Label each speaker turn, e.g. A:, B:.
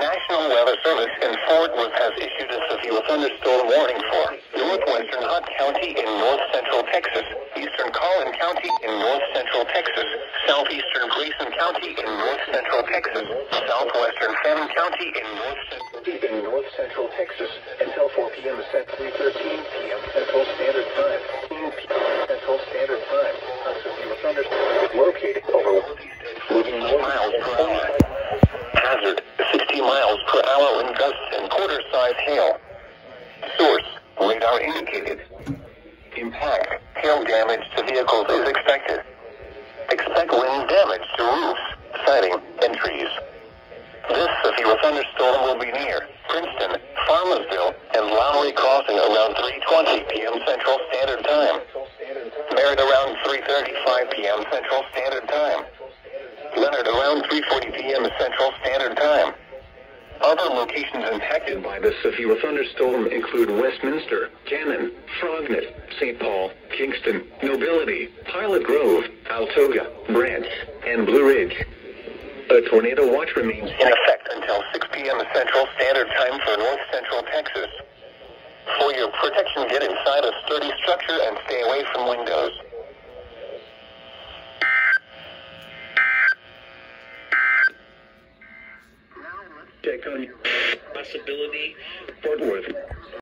A: National Weather Service in Fort Worth has issued a severe thunderstorm warning for northwestern Hunt County in north central Texas, eastern Collin County in north central Texas, southeastern Grayson County in north central Texas, southwestern Fannin County in north central, in north central Texas until 4 p.m. Central 3:13 p.m. Central Standard Time. 15 p.m. Central Standard Time. A severe thunderstorm is located over moving miles per hour. Hazard 60 miles per hour in gusts and quarter-size hail. Source radar indicated. Impact hail damage to vehicles is expected. Expect wind damage to roofs, siding, and trees. This severe thunderstorm will be near Princeton, Farmersville, and Lowry Crossing around 3:20 p.m. Central Standard Time. Merit around 3:35 p.m. Central Standard Time. Leonard around 3:40 p.m. Central Standard Time. Locations impacted by the severe thunderstorm include Westminster, Cannon, Frognot, St. Paul, Kingston, Nobility, Pilot Grove, Altoga, Branch, and Blue Ridge. A tornado watch remains in effect until 6 p.m. Central Standard Time for North Central Texas. For your protection, get inside a sturdy structure and stay away from windows. Check on your possibility, Fort Worth.